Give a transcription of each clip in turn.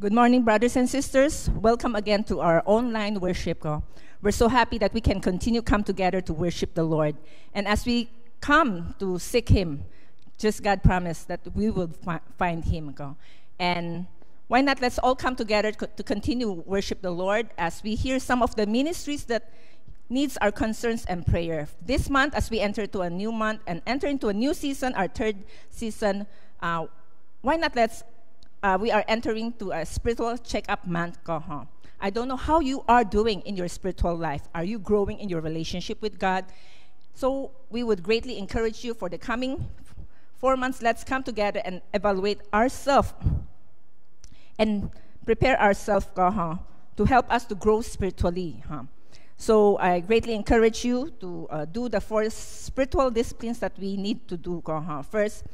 Good morning, brothers and sisters. Welcome again to our online worship. We're so happy that we can continue come together to worship the Lord. And as we come to seek Him, just God promised that we will fi- find Him. And why not let's all come together to continue worship the Lord as we hear some of the ministries that needs our concerns and prayer. This month, as we enter to a new month and enter into a new season, our third season, uh, why not let's uh, we are entering to a spiritual checkup month. Huh? I don't know how you are doing in your spiritual life. Are you growing in your relationship with God? So we would greatly encourage you for the coming four months. Let's come together and evaluate ourselves and prepare ourselves huh, to help us to grow spiritually. Huh? So I greatly encourage you to uh, do the four spiritual disciplines that we need to do. Huh? First,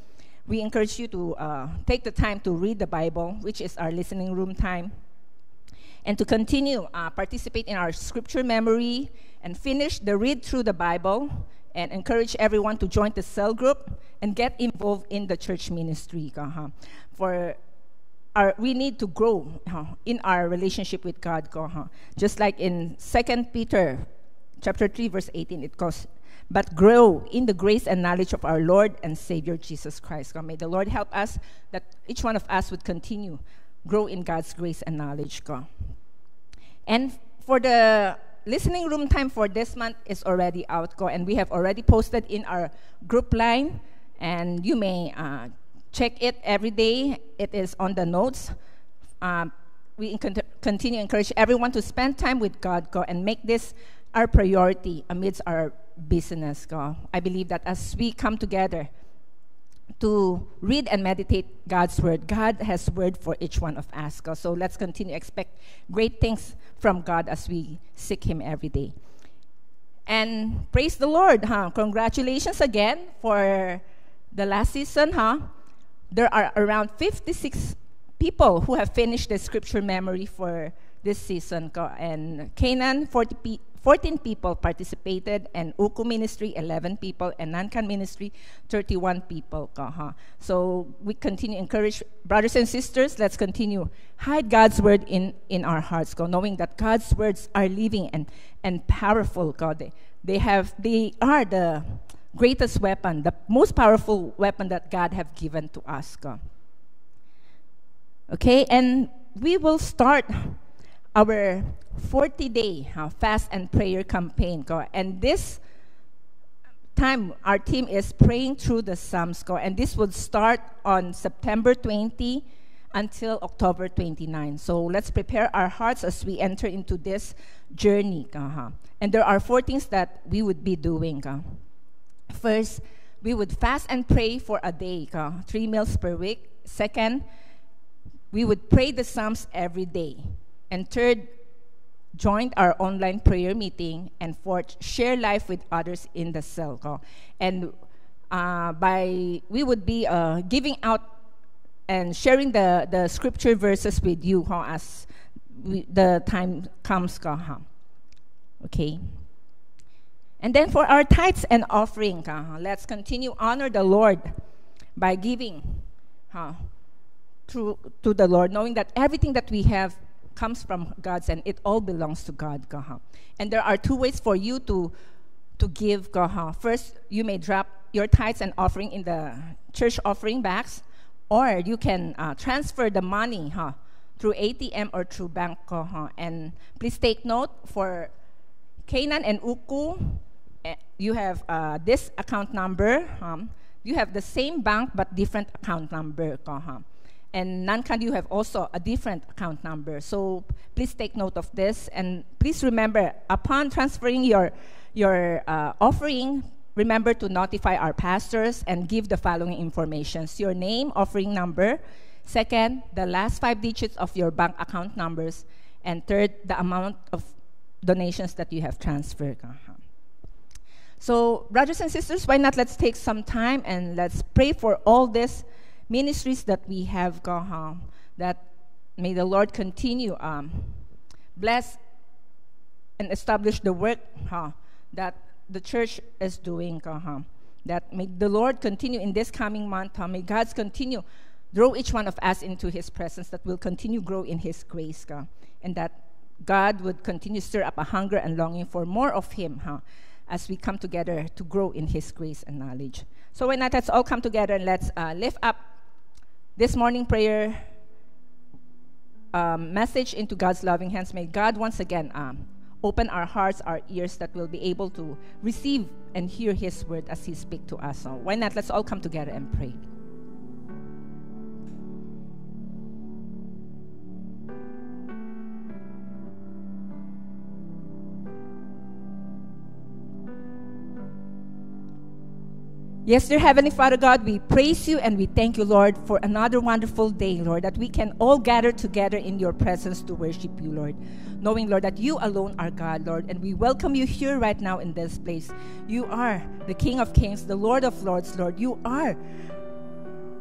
we encourage you to uh, take the time to read the Bible, which is our listening room time, and to continue uh, participate in our scripture memory and finish the read through the Bible and encourage everyone to join the cell group and get involved in the church ministry. Uh-huh. For our, we need to grow uh, in our relationship with God. Uh-huh. Just like in Second Peter chapter 3 verse 18 it goes but grow in the grace and knowledge of our Lord and Savior Jesus Christ. God, may the Lord help us that each one of us would continue grow in God's grace and knowledge. God. And for the listening room time for this month is already out, go, and we have already posted in our group line, and you may uh, check it every day. It is on the notes. Um, we continue to encourage everyone to spend time with God, God, and make this our priority amidst our business. God. I believe that as we come together to read and meditate God's word, God has word for each one of us. God. So let's continue expect great things from God as we seek Him every day. And praise the Lord, huh? Congratulations again for the last season, huh? There are around 56 people who have finished the scripture memory for this season. And Canaan, 40, 14 people participated, and WuKu ministry, 11 people, and Nankan ministry, 31 people. Uh-huh. So we continue encourage brothers and sisters, let's continue. Hide God's word in, in our hearts, God, knowing that God's words are living and, and powerful, God. They, they, have, they are the greatest weapon, the most powerful weapon that God have given to us, God. Okay, and we will start our 40 day uh, fast and prayer campaign. And this time, our team is praying through the Psalms. Go. And this would start on September 20 until October 29. So let's prepare our hearts as we enter into this journey. And there are four things that we would be doing. First, we would fast and pray for a day, three meals per week. Second, we would pray the Psalms every day. And third, join our online prayer meeting. And fourth, share life with others in the cell. And uh, by we would be uh, giving out and sharing the, the scripture verses with you huh, as we, the time comes. Huh? Okay. And then for our tithes and offering, let's continue honor the Lord by giving uh, to, to the Lord, knowing that everything that we have comes from God's and it all belongs to God. Gaha. And there are two ways for you to, to give. Gaha. First, you may drop your tithes and offering in the church offering bags, or you can uh, transfer the money huh, through ATM or through bank. Gaha. And please take note for Canaan and WuKu, eh, you have uh, this account number. Um, you have the same bank but different account number. Gaha and Nankan, you have also a different account number. So please take note of this. And please remember, upon transferring your, your uh, offering, remember to notify our pastors and give the following information your name, offering number. Second, the last five digits of your bank account numbers. And third, the amount of donations that you have transferred. Uh-huh. So, brothers and sisters, why not let's take some time and let's pray for all this ministries that we have, God, that may the Lord continue um, bless and establish the work huh, that the church is doing. Uh, that may the Lord continue in this coming month. Huh, may God's continue draw each one of us into his presence that will continue grow in his grace, and that God would continue stir up a hunger and longing for more of him, huh, as we come together to grow in his grace and knowledge. So why not let's all come together and let's uh, lift up this morning prayer um, message into God's loving hands. May God once again um, open our hearts, our ears, that we'll be able to receive and hear His word as He speaks to us. So why not? Let's all come together and pray. Yes, dear Heavenly Father God, we praise you and we thank you, Lord, for another wonderful day, Lord, that we can all gather together in your presence to worship you, Lord. Knowing, Lord, that you alone are God, Lord, and we welcome you here right now in this place. You are the King of Kings, the Lord of Lords, Lord. You are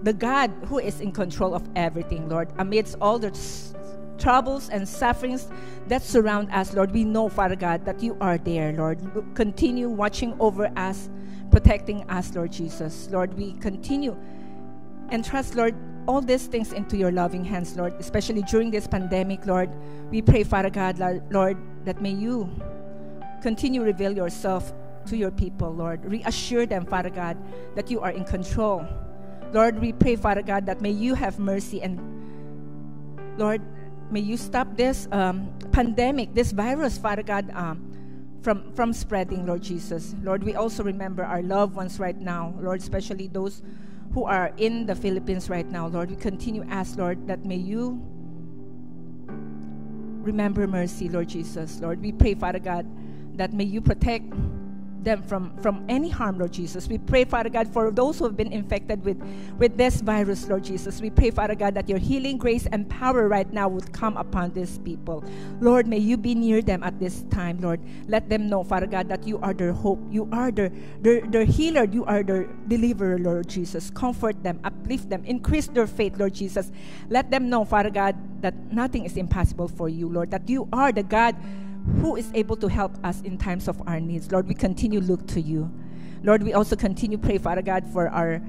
the God who is in control of everything, Lord. Amidst all the troubles and sufferings that surround us, Lord, we know, Father God, that you are there, Lord. Continue watching over us protecting us, Lord Jesus. Lord, we continue and trust, Lord, all these things into your loving hands, Lord, especially during this pandemic, Lord. We pray, Father God, Lord, that may you continue reveal yourself to your people, Lord. Reassure them, Father God, that you are in control. Lord, we pray, Father God, that may you have mercy and, Lord, may you stop this um, pandemic, this virus, Father God, um, from, from spreading, Lord Jesus. Lord, we also remember our loved ones right now, Lord, especially those who are in the Philippines right now, Lord. We continue ask, Lord, that may you remember mercy, Lord Jesus. Lord, we pray, Father God, that may you protect them from, from any harm, Lord Jesus. We pray, Father God, for those who have been infected with, with this virus, Lord Jesus. We pray, Father God, that your healing grace and power right now would come upon these people. Lord, may you be near them at this time, Lord. Let them know, Father God, that you are their hope. You are their, their, their healer. You are their deliverer, Lord Jesus. Comfort them, uplift them, increase their faith, Lord Jesus. Let them know, Father God, that nothing is impossible for you, Lord, that you are the God who is able to help us in times of our needs. Lord, we continue look to you. Lord, we also continue pray, Father God, for our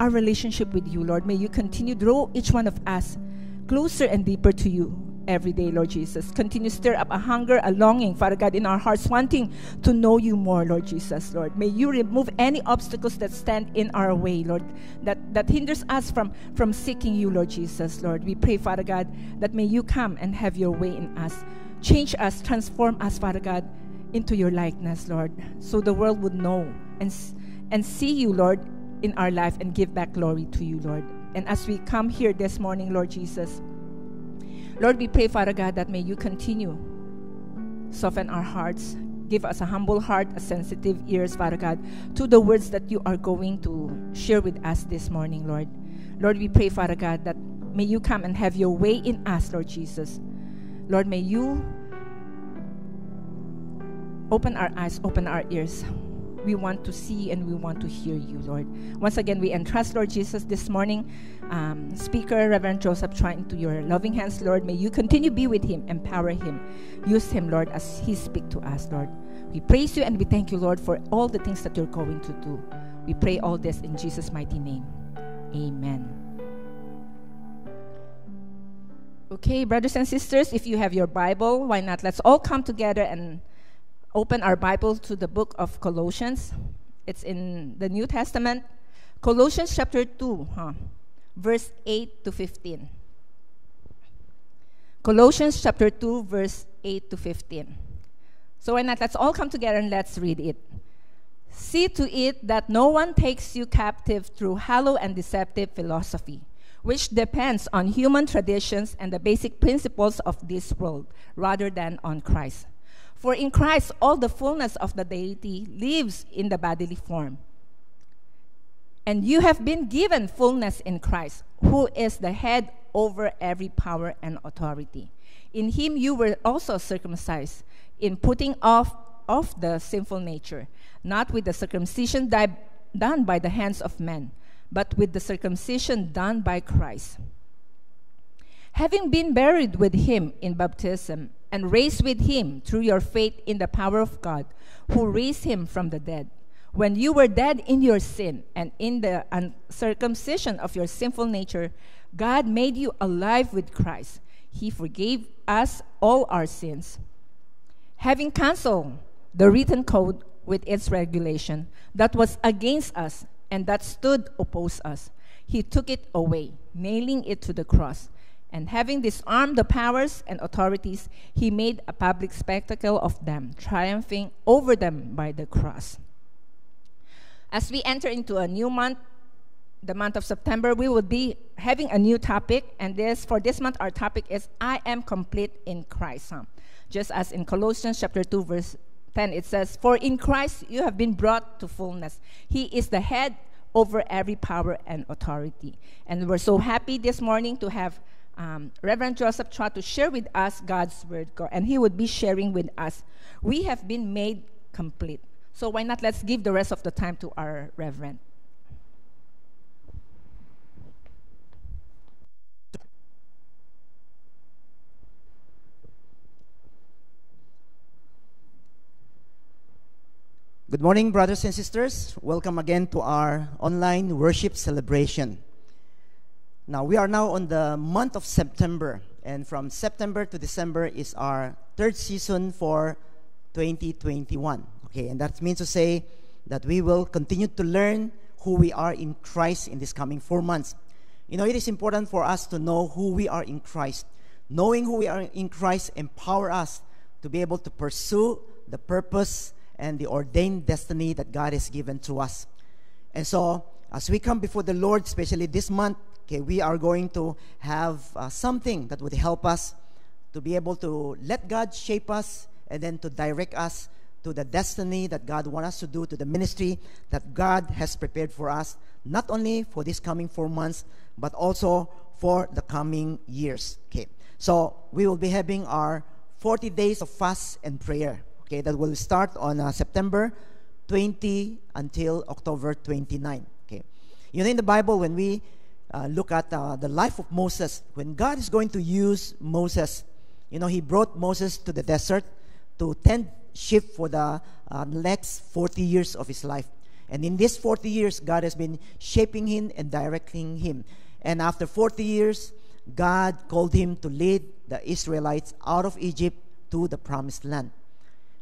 our relationship with you, Lord. May you continue draw each one of us closer and deeper to you every day, Lord Jesus. Continue stir up a hunger, a longing, Father God, in our hearts, wanting to know you more, Lord Jesus, Lord. May you remove any obstacles that stand in our way, Lord, that, that hinders us from, from seeking you, Lord Jesus, Lord. We pray, Father God, that may you come and have your way in us. Change us, transform us, Father God, into your likeness, Lord, so the world would know and, and see you, Lord, in our life and give back glory to you, Lord. And as we come here this morning, Lord Jesus, Lord, we pray, Father God, that may you continue soften our hearts, give us a humble heart, a sensitive ears, Father God, to the words that you are going to share with us this morning, Lord. Lord, we pray, Father God, that may you come and have your way in us, Lord Jesus. Lord, may you open our eyes, open our ears. We want to see and we want to hear you, Lord. Once again, we entrust, Lord Jesus, this morning, um, Speaker Reverend Joseph Chua into your loving hands, Lord. May you continue be with him, empower him, use him, Lord, as he speak to us, Lord. We praise you and we thank you, Lord, for all the things that you're going to do. We pray all this in Jesus' mighty name. Amen. Okay, brothers and sisters, if you have your Bible, why not? Let's all come together and open our Bible to the book of Colossians. It's in the New Testament. Colossians chapter 2, huh? verse 8 to 15. Colossians chapter 2, verse 8 to 15. So why not? Let's all come together and let's read it. See to it that no one takes you captive through hollow and deceptive philosophy which depends on human traditions and the basic principles of this world rather than on Christ. For in Christ, all the fullness of the deity lives in the bodily form. And you have been given fullness in Christ, who is the head over every power and authority. In him you were also circumcised, in putting off of the sinful nature, not with the circumcision done by the hands of men but with the circumcision done by Christ. Having been buried with him in baptism and raised with him through your faith in the power of God, who raised him from the dead, When you were dead in your sin and in the uncircumcision of your sinful nature, God made you alive with Christ. He forgave us all our sins. Having canceled the written code with its regulation that was against us and that stood opposed us, he took it away, nailing it to the cross. And having disarmed the powers and authorities, he made a public spectacle of them, triumphing over them by the cross. As we enter into a new month, the month of September, we will be having a new topic, and this for this month our topic is I am complete in Christ. Huh? Just as in Colossians chapter 2 verse 10 it says, "For in Christ you have been brought to fullness. He is the head over every power and authority." And we're so happy this morning to have um, Reverend Joseph Chua to share with us God's word, and he would be sharing with us. We have been made complete. So why not let's give the rest of the time to our Reverend. Good morning, brothers and sisters. Welcome again to our online worship celebration. Now, we are now on the month of September, and from September to December is our third season for 2021. Okay, and that means to say that we will continue to learn who we are in Christ in this coming four months. You know, it is important for us to know who we are in Christ. Knowing who we are in Christ empower us to be able to pursue the purpose and the ordained destiny that God has given to us. And so, as we come before the Lord, especially this month, okay, we are going to have uh, something that would help us to be able to let God shape us and then to direct us to the destiny that God wants us to do, to the ministry that God has prepared for us, not only for this coming four months, but also for the coming years. Okay, so we will be having our 40 days of fast and prayer. Okay, that will start on uh, September 20 until October 29. Okay, you know in the Bible when we uh, look at uh, the life of Moses, when God is going to use Moses, you know, He brought Moses to the desert to tend sheep for the uh, next 40 years of his life. And in these 40 years, God has been shaping him and directing him. And after 40 years, God called him to lead the Israelites out of Egypt to the promised land.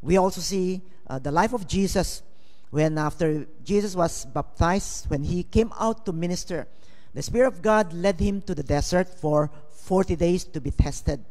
We also see uh, the life of Jesus when, after Jesus was baptized, when he came out to minister, the Spirit of God led him to the desert for 40 days to be tested.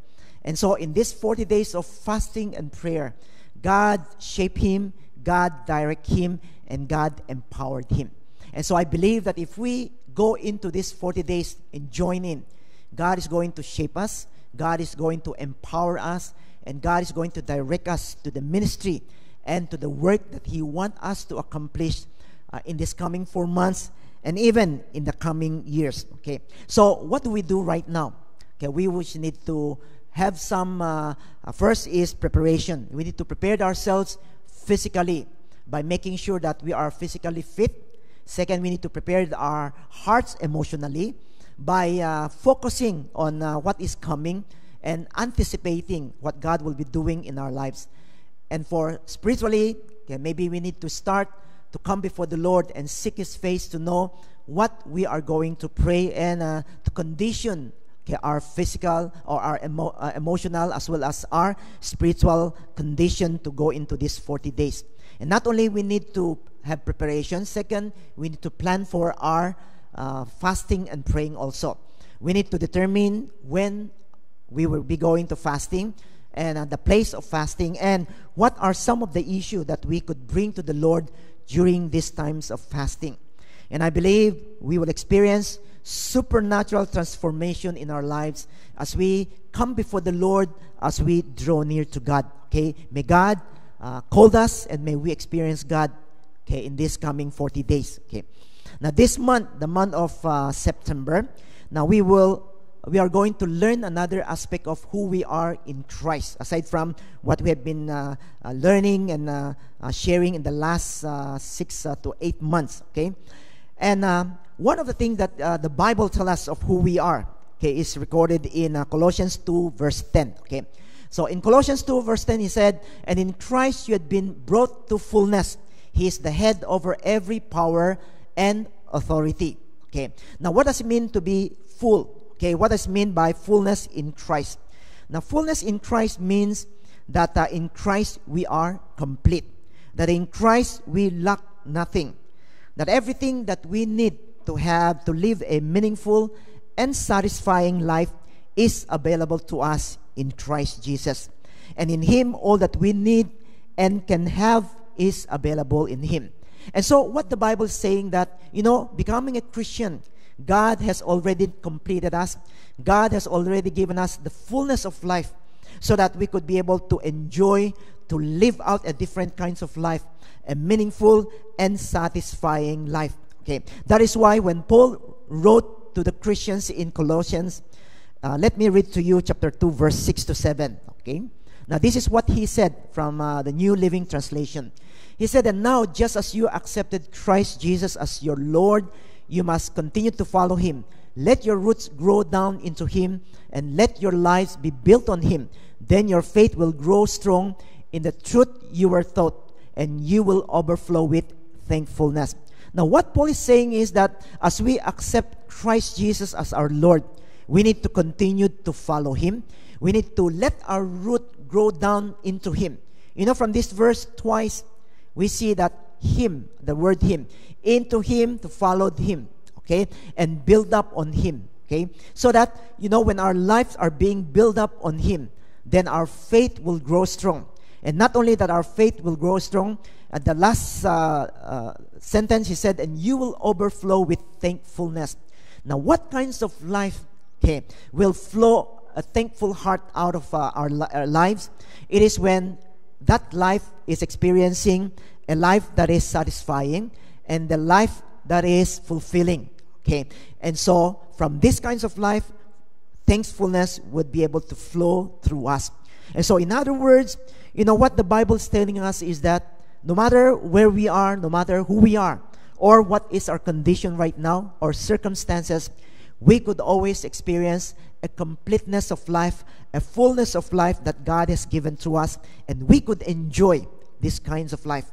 And so, in these 40 days of fasting and prayer, God shaped him, God directed him, and God empowered him. And so I believe that if we go into these 40 days and join in, God is going to shape us, God is going to empower us, and God is going to direct us to the ministry and to the work that He wants us to accomplish uh, in this coming four months and even in the coming years. Okay, so what do we do right now? Okay, we need to have some, uh, uh, first is preparation. We need to prepare ourselves physically by making sure that we are physically fit. Second, we need to prepare our hearts emotionally by uh, focusing on uh, what is coming and anticipating what God will be doing in our lives. And for spiritually, okay, maybe we need to start to come before the Lord and seek His face to know what we are going to pray and uh, to condition okay, our physical or our emo- uh, emotional as well as our spiritual condition to go into these 40 days. And not only we need to have preparation, second, we need to plan for our uh, fasting and praying also. We need to determine when we will be going to fasting and uh, the place of fasting and what are some of the issues that we could bring to the Lord during these times of fasting. And I believe we will experience supernatural transformation in our lives as we come before the Lord, as we draw near to God. Okay, may God uh, call us and may we experience God. Okay, in this coming 40 days. Okay, now this month, the month of uh, September, now we will we are going to learn another aspect of who we are in Christ, aside from what we have been uh, uh, learning and uh, uh sharing in the last uh, six uh, to eight months. Okay, and one of the things that the Bible tells us of who we are, okay, is recorded in Colossians 2, verse 10. Okay, so in Colossians 2, verse 10, he said, And in Christ you had been brought to fullness. He is the head over every power and authority. Okay. Now, what does it mean to be full? Okay. What does mean by fullness in Christ? Now, fullness in Christ means that uh, in Christ we are complete. That in Christ we lack nothing. That everything that we need to have to live a meaningful and satisfying life is available to us in Christ Jesus. And in Him, all that we need and can have is available in Him. And so, what the Bible is saying that, you know, becoming a Christian, God has already completed us. God has already given us the fullness of life so that we could be able to enjoy, to live out a different kinds of life, a meaningful and satisfying life. Okay, that is why when Paul wrote to the Christians in Colossians, uh, let me read to you chapter 2, verse 6 to 7. Okay, now this is what he said from uh, the New Living Translation. He said, And now, just as you accepted Christ Jesus as your Lord, you must continue to follow him. Let your roots grow down into him and let your lives be built on him. Then your faith will grow strong in the truth you were taught, and you will overflow with thankfulness. Now, what Paul is saying is that as we accept Christ Jesus as our Lord, we need to continue to follow him. We need to let our root grow down into him. You know, from this verse, twice we see that him, the word him, into him to follow him, okay, and build up on him, okay, so that, you know, when our lives are being built up on him, then our faith will grow strong. And not only that our faith will grow strong, at the last uh, uh, sentence he said, and you will overflow with thankfulness. Now, what kinds of life okay, will flow a thankful heart out of uh, our, li- our lives? It is when that life is experiencing a life that is satisfying and the life that is fulfilling. Okay, and so from these kinds of life, thankfulness would be able to flow through us. And so, in other words, you know what the Bible is telling us is that no matter where we are, no matter who we are, or what is our condition right now, or circumstances, we could always experience a completeness of life, a fullness of life that God has given to us, and we could enjoy these kinds of life.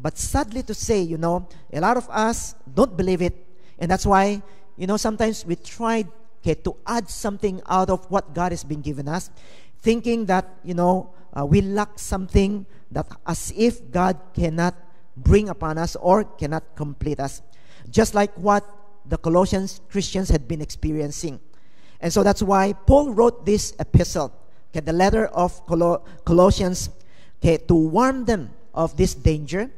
But sadly to say, you know, a lot of us don't believe it, and that's why, you know, sometimes we try okay, to add something out of what God has been given us, thinking that, you know, uh, we lack something that as if God cannot bring upon us or cannot complete us. Just like what the Colossians Christians had been experiencing. And so that's why Paul wrote this epistle, okay, the letter of Col- Colossians, okay, to warn them of this danger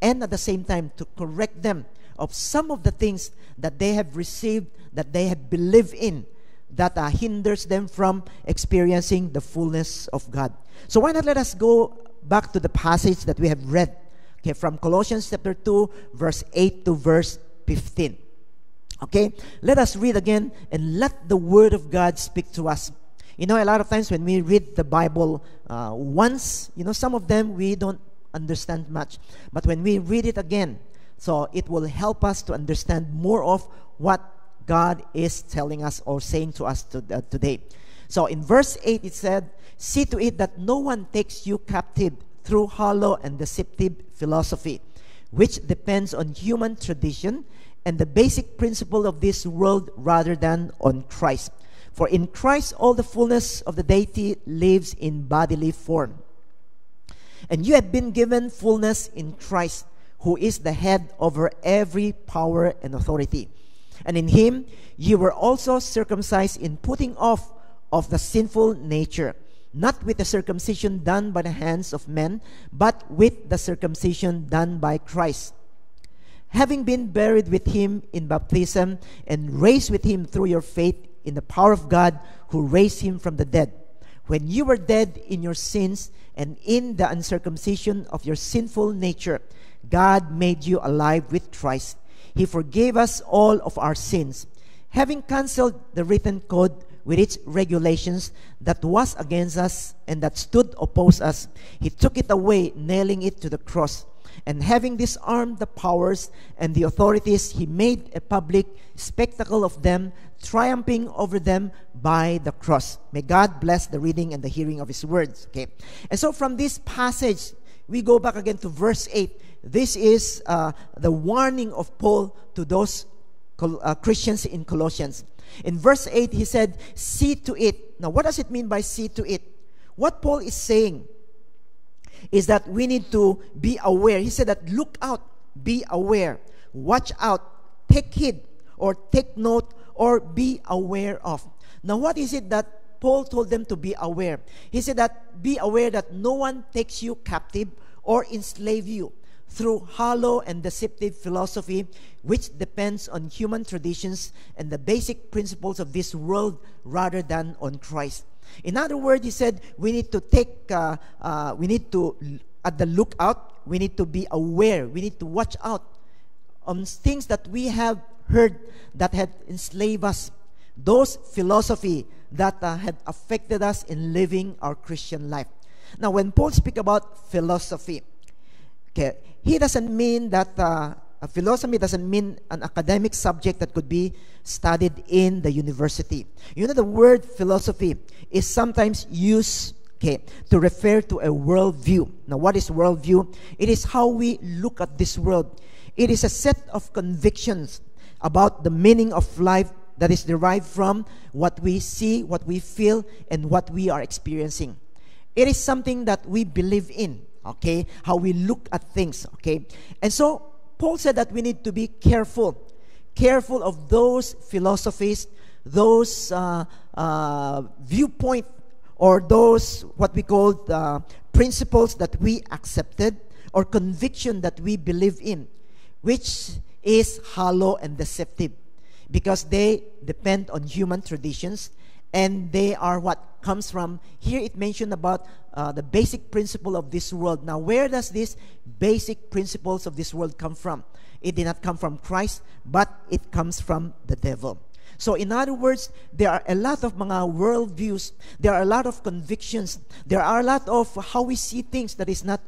and at the same time to correct them of some of the things that they have received, that they have believed in, that uh, hinders them from experiencing the fullness of God. So why not let us go back to the passage that we have read, okay, from Colossians chapter 2, verse 8 to verse 15. Okay, let us read again and let the Word of God speak to us. You know, a lot of times when we read the Bible uh, once, you know, some of them we don't understand much. But when we read it again, so it will help us to understand more of what God is telling us or saying to us to, uh, today. So in verse 8, it said, See to it that no one takes you captive through hollow and deceptive philosophy, which depends on human tradition and the basic principle of this world rather than on Christ. For in Christ all the fullness of the deity lives in bodily form. And you have been given fullness in Christ, who is the head over every power and authority. And in him you were also circumcised in putting off of the sinful nature, not with the circumcision done by the hands of men, but with the circumcision done by Christ. Having been buried with him in baptism and raised with him through your faith in the power of God who raised him from the dead. When you were dead in your sins and in the uncircumcision of your sinful nature, God made you alive with Christ. He forgave us all of our sins, having canceled the written code with its regulations that was against us and that stood opposed us. He took it away, nailing it to the cross. And having disarmed the powers and the authorities, he made a public spectacle of them, triumphing over them by the cross. May God bless the reading and the hearing of his words. Okay. And so from this passage, we go back again to verse 8. This is uh, the warning of Paul to those Col- uh, Christians in Colossians. In verse 8, he said, See to it. Now, what does it mean by see to it? What Paul is saying is that we need to be aware. He said that look out, be aware, watch out, take heed, or take note, or be aware of. Now, what is it that Paul told them to be aware? He said that be aware that no one takes you captive or enslave you through hollow and deceptive philosophy, which depends on human traditions and the basic principles of this world rather than on Christ. In other words, he said we need to take, uh, uh, we need to, at the lookout, we need to be aware, we need to watch out on things that we have heard that had enslaved us, those philosophy that uh, had affected us in living our Christian life. Now, when Paul speak about philosophy, okay, he doesn't mean that uh, a philosophy doesn't mean an academic subject that could be studied in the university. You know, the word philosophy is sometimes used okay, to refer to a worldview. Now, what is worldview? It is how we look at this world. It is a set of convictions about the meaning of life that is derived from what we see, what we feel, and what we are experiencing. It is something that we believe in, okay? How we look at things, okay? And so, Paul said that we need to be careful, careful of those philosophies, those uh, uh, viewpoint, or those what we call the principles that we accepted or conviction that we believe in, which is hollow and deceptive, because they depend on human traditions and they are what comes from here it mentioned about uh, the basic principle of this world. Now where does this basic principles of this world come from? It did not come from christ but it comes from the devil. So in other words there are a lot of mga worldviews there are a lot of convictions there are a lot of how we see things that is not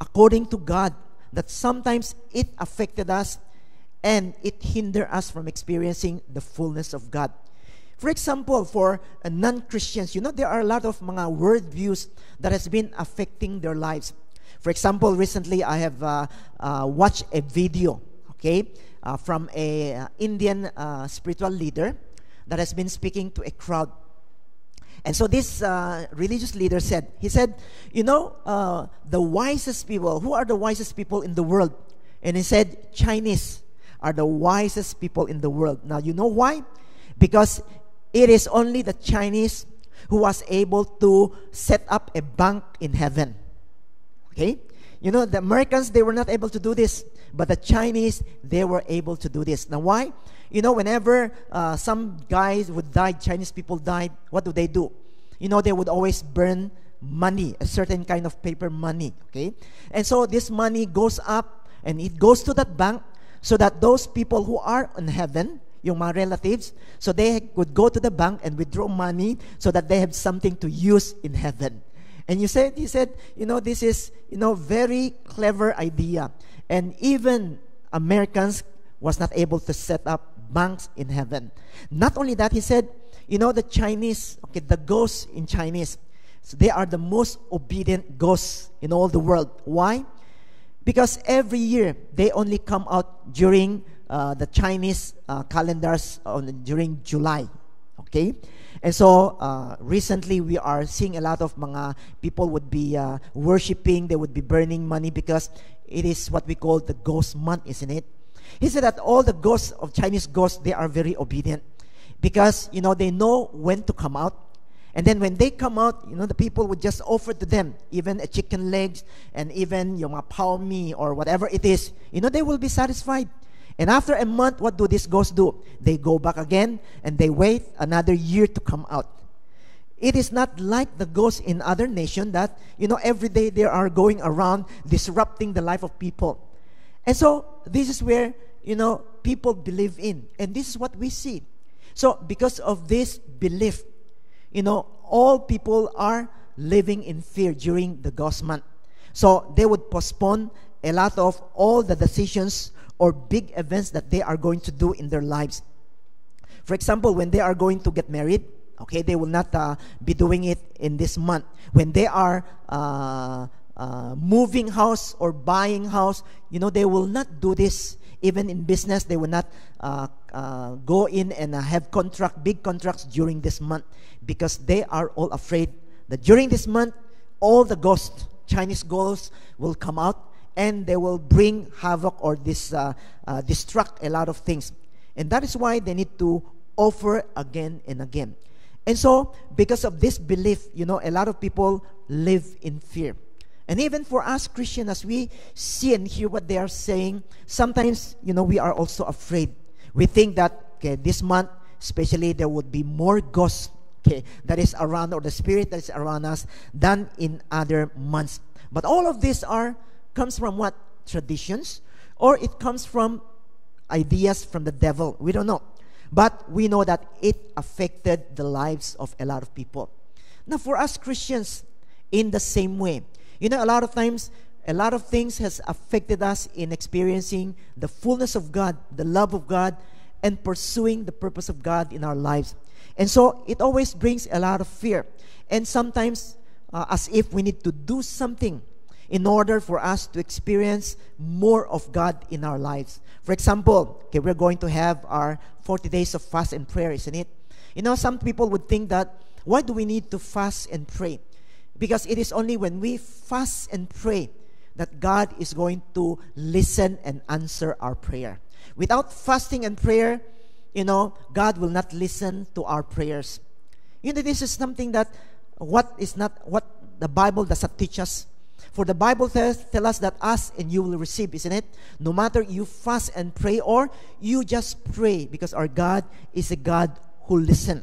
according to god that sometimes it affected us and it hinder us from experiencing the fullness of god for example, for uh, non-Christians, you know, there are a lot of mga worldviews that has been affecting their lives. For example, recently I have uh, uh, watched a video, okay, uh, from a uh, Indian uh, spiritual leader that has been speaking to a crowd. And so this religious leader said, he said, you know, the wisest people, who are the wisest people in the world? And he said, Chinese are the wisest people in the world. Now, you know why? Because it is only the Chinese who was able to set up a bank in heaven. Okay? You know, the Americans, they were not able to do this, but the Chinese, they were able to do this. Now, why? You know, whenever uh, some guys would die, Chinese people died, what do they do? You know, they would always burn money, a certain kind of paper money. Okay? And so this money goes up and it goes to that bank so that those people who are in heaven, yung mga relatives, so they could go to the bank and withdraw money so that they have something to use in heaven. And you said, he said, you know, this is, you know, very clever idea. And even Americans was not able to set up banks in heaven. Not only that, he said, you know, the Chinese, okay, the ghosts in Chinese, so they are the most obedient ghosts in all the world. Why? Because every year they only come out during uh, the Chinese uh, calendars on, during July. Okay? And so uh, recently we are seeing a lot of mga people would be uh, worshiping, they would be burning money because it is what we call the ghost month, isn't it? He said that all the ghosts of Chinese ghosts, they are very obedient because, you know, they know when to come out. And then when they come out, you know, the people would just offer to them even a chicken legs and even yung mga pao me or whatever it is. You know, they will be satisfied. And after a month, what do these ghosts do? They go back again and they wait another year to come out. It is not like the ghosts in other nations that, you know, every day they are going around disrupting the life of people. And so this is where, you know, people believe in. And this is what we see. So because of this belief, you know, all people are living in fear during the ghost month. So they would postpone a lot of all the decisions or big events that they are going to do in their lives. For example, when they are going to get married, okay, they will not uh, be doing it in this month. When they are uh, uh, moving house or buying house, you know, they will not do this. Even in business, they will not uh, uh, go in and uh, have contract, big contracts during this month because they are all afraid that during this month, all the ghosts, Chinese ghosts, will come out and they will bring havoc or dis, uh, uh, destruct a lot of things. And that is why they need to offer again and again. And so, because of this belief, you know, a lot of people live in fear. And even for us Christians, as we see and hear what they are saying, sometimes, you know, we are also afraid. We think that, okay, this month, especially, there would be more ghosts, okay, that is around, or the spirit that is around us, than in other months. But all of these are, comes from what? Traditions, or it comes from ideas from the devil. We don't know. But we know that it affected the lives of a lot of people. Now, for us Christians, in the same way, you know, a lot of times, a lot of things has affected us in experiencing the fullness of God, the love of God, and pursuing the purpose of God in our lives. And so it always brings a lot of fear. And sometimes, uh, as if we need to do something in order for us to experience more of God in our lives. For example, okay, we're going to have our 40 days of fast and prayer, isn't it? You know, some people would think that why do we need to fast and pray? Because it is only when we fast and pray that God is going to listen and answer our prayer. Without fasting and prayer, you know, God will not listen to our prayers. You know, this is something that what is not what the Bible does not teach us. For the Bible tells tell us that ask and you will receive, isn't it? No matter you fast and pray or you just pray because our God is a God who listens.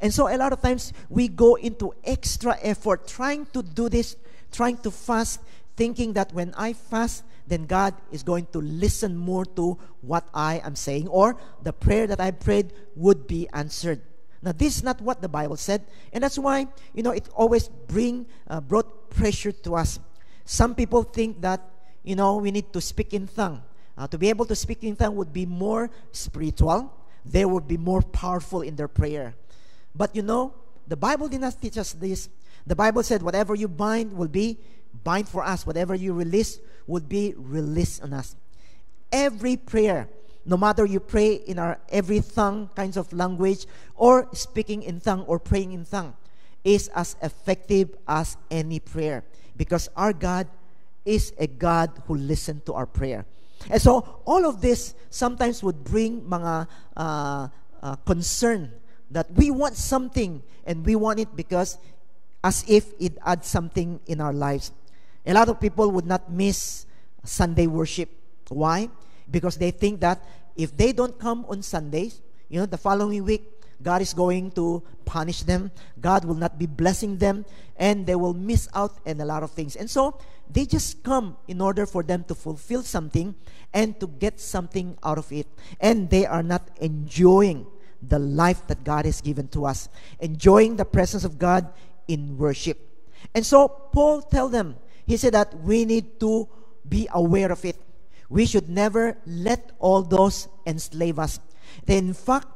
And so a lot of times we go into extra effort trying to do this, trying to fast, thinking that when I fast, then God is going to listen more to what I am saying, or the prayer that I prayed would be answered. Now, this is not what the Bible said, and that's why you know it always bring uh, brought pressure to us. Some people think that, you know, we need to speak in tongue. Uh, to be able to speak in tongue would be more spiritual. They would be more powerful in their prayer. But you know, the Bible did not teach us this. The Bible said, whatever you bind will be bind for us. Whatever you release will be released on us. Every prayer, no matter you pray in our every tongue kinds of language or speaking in tongue or praying in tongue, is as effective as any prayer because our God is a God who listens to our prayer. And so, all of this sometimes would bring mga uh, uh, concern that we want something and we want it because as if it adds something in our lives. A lot of people would not miss Sunday worship. Why? Because they think that if they don't come on Sundays, you know, the following week, God is going to punish them. God will not be blessing them, and they will miss out in a lot of things. And so they just come in order for them to fulfill something and to get something out of it. And they are not enjoying the life that God has given to us, enjoying the presence of God in worship. And so Paul tell them, he said that we need to be aware of it. We should never let all those enslave us. in fact,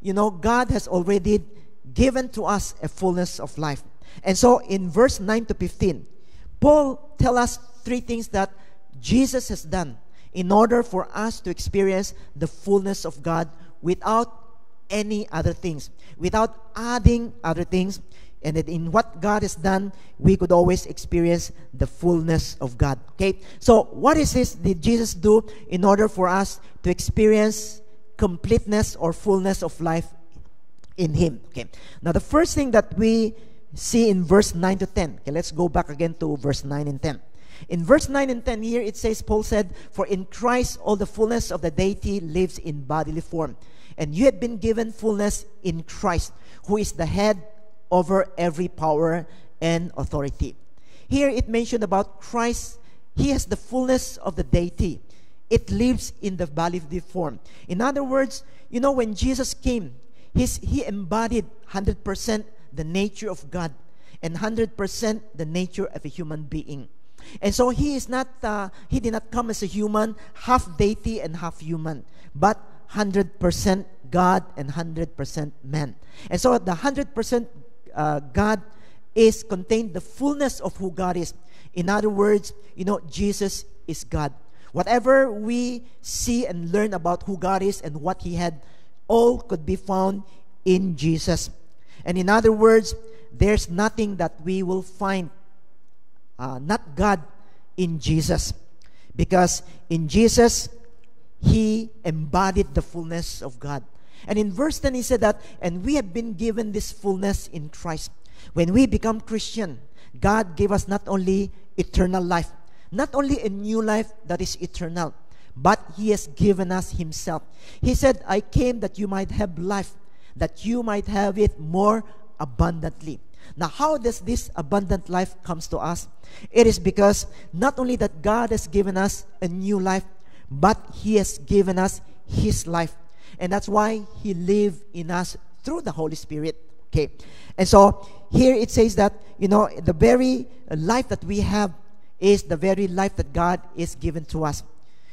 you know, God has already given to us a fullness of life. And so in verse 9 to 15, Paul tell us three things that Jesus has done in order for us to experience the fullness of God without any other things, without adding other things. And that in what God has done, we could always experience the fullness of God. Okay? So, what is this did Jesus do in order for us to experience completeness or fullness of life in Him. Okay. Now, the first thing that we see in verse 9 to 10. Okay, let's go back again to verse 9 and 10. In verse 9 and 10 here, it says, Paul said, For in Christ all the fullness of the deity lives in bodily form. And you have been given fullness in Christ, who is the head over every power and authority. Here it mentioned about Christ, he has the fullness of the deity it lives in the bodily form. In other words, you know, when Jesus came, his, he embodied 100% the nature of God and 100% the nature of a human being. And so he is not, uh, he did not come as a human, half deity and half human, but 100% God and 100% man. And so the 100% uh, God is contained the fullness of who God is. In other words, you know, Jesus is God. Whatever we see and learn about who God is and what He had, all could be found in Jesus. And in other words, there's nothing that we will find uh, not God in Jesus. Because in Jesus, He embodied the fullness of God. And in verse 10, He said that, and we have been given this fullness in Christ. When we become Christian, God gave us not only eternal life, not only a new life that is eternal, but He has given us Himself. He said, I came that you might have life, that you might have it more abundantly. Now, how does this abundant life comes to us? It is because not only that God has given us a new life, but He has given us His life. And that's why He lives in us through the Holy Spirit. Okay. And so here it says that, you know, the very life that we have is the very life that God is given to us.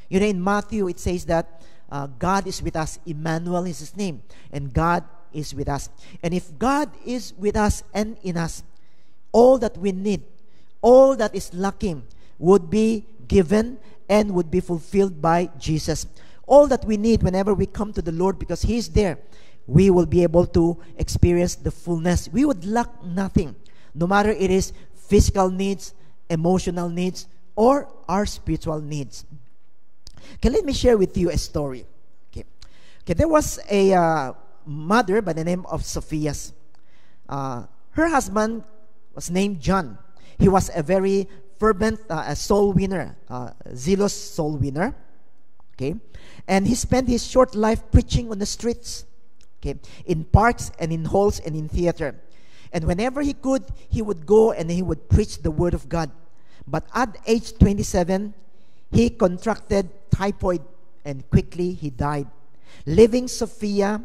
You know, in Matthew, it says that uh, God is with us. Emmanuel is his name. And God is with us. And if God is with us and in us, all that we need, all that is lacking, would be given and would be fulfilled by Jesus. All that we need whenever we come to the Lord because He's there, we will be able to experience the fullness. We would lack nothing, no matter it is physical needs, emotional needs, or our spiritual needs. Okay, let me share with you a story. Okay, okay there was a uh, mother by the name of Sophia's. Uh, her husband was named John. He was a very fervent uh, a soul winner, uh, zealous soul winner. Okay, and he spent his short life preaching on the streets, okay, in parks and in halls and in theater. And whenever he could, he would go and he would preach the word of God. But at age 27, he contracted typhoid and quickly he died, leaving Sophia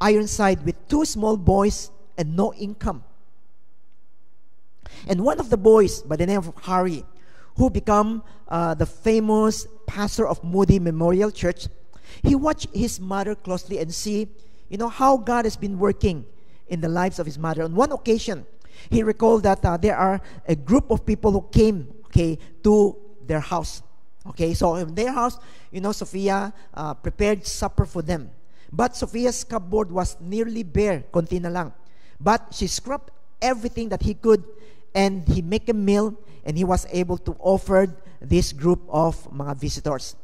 Ironside with two small boys and no income. And one of the boys, by the name of Harry, who became uh, the famous pastor of Moody Memorial Church, he watched his mother closely and see, you know, how God has been working in the lives of his mother. On one occasion, he recalled that uh, there are a group of people who came, okay, to their house. Okay, so in their house, you know, Sophia uh, prepared supper for them. But Sophia's cupboard was nearly bare, konti na lang. But she scrubbed everything that he could and he make a meal and he was able to offer this group of mga visitors.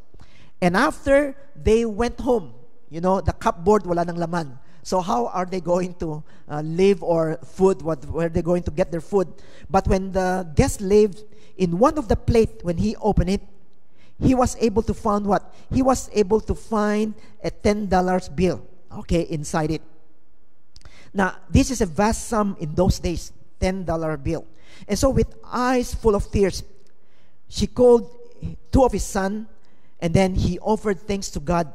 And after they went home, you know, the cupboard wala nang laman. So how are they going to uh, live or food? What where they going to get their food? But when the guest lived in one of the plate, when he opened it, he was able to find what? He was able to find a ten dollars bill. Okay, inside it. Now this is a vast sum in those days, ten dollar bill. And so with eyes full of tears, she called two of his son, and then he offered thanks to God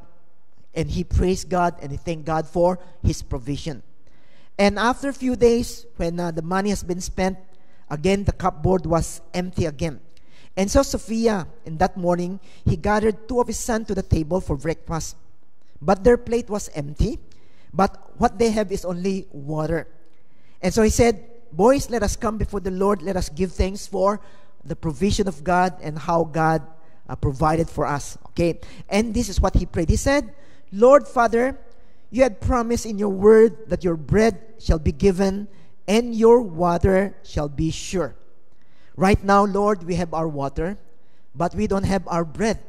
and he praised God and he thanked God for his provision. And after a few days, when uh, the money has been spent, again the cupboard was empty again. And so Sophia, in that morning, he gathered two of his sons to the table for breakfast. But their plate was empty, but what they have is only water. And so he said, Boys, let us come before the Lord. Let us give thanks for the provision of God and how God uh, provided for us. Okay? And this is what he prayed. He said, Lord Father, you had promised in your word that your bread shall be given and your water shall be sure. Right now, Lord, we have our water, but we don't have our bread.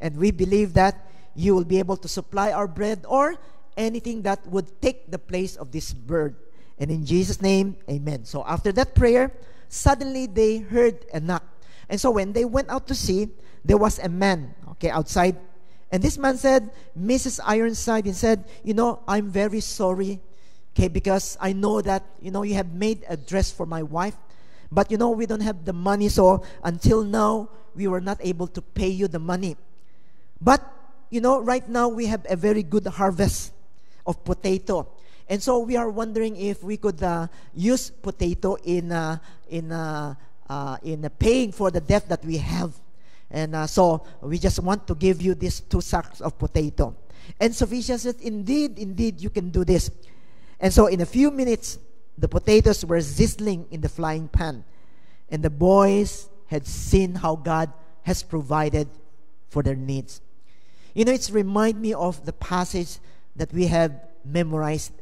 And we believe that you will be able to supply our bread or anything that would take the place of this bird. And in Jesus' name, amen. So after that prayer, suddenly they heard a knock. And so when they went out to see, there was a man, okay, outside and this man said, Mrs. Ironside, he said, You know, I'm very sorry, okay, because I know that, you know, you have made a dress for my wife, but, you know, we don't have the money, so until now, we were not able to pay you the money. But, you know, right now, we have a very good harvest of potato. And so we are wondering if we could uh, use potato in, uh, in, uh, uh in paying for the debt that we have. And uh, so we just want to give you these two sacks of potato. And Sophia said, Indeed, indeed, you can do this. And so in a few minutes, the potatoes were sizzling in the flying pan, and the boys had seen how God has provided for their needs. You know, it's remind me of the passage that we have memorized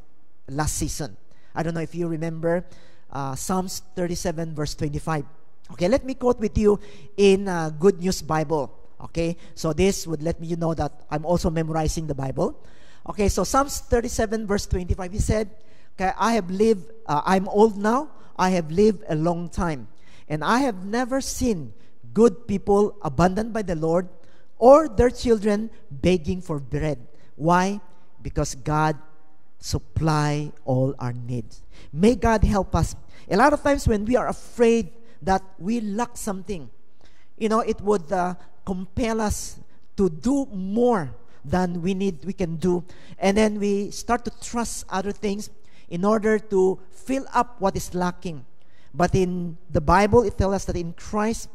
last season. I don't know if you remember uh, Psalms 37, verse 25. Okay, let me quote with you in uh, Good News Bible. Okay, so this would let me you know that I'm also memorizing the Bible. Okay, so Psalms 37, verse 25, he said, Okay, I have lived, uh, I'm old now, I have lived a long time, and I have never seen good people abandoned by the Lord or their children begging for bread. Why? Because God supply all our needs. May God help us. A lot of times when we are afraid that we lack something, you know, it would uh, compel us to do more than we need we can do and then we start to trust other things in order to fill up what is lacking but in the bible it tells us that in christ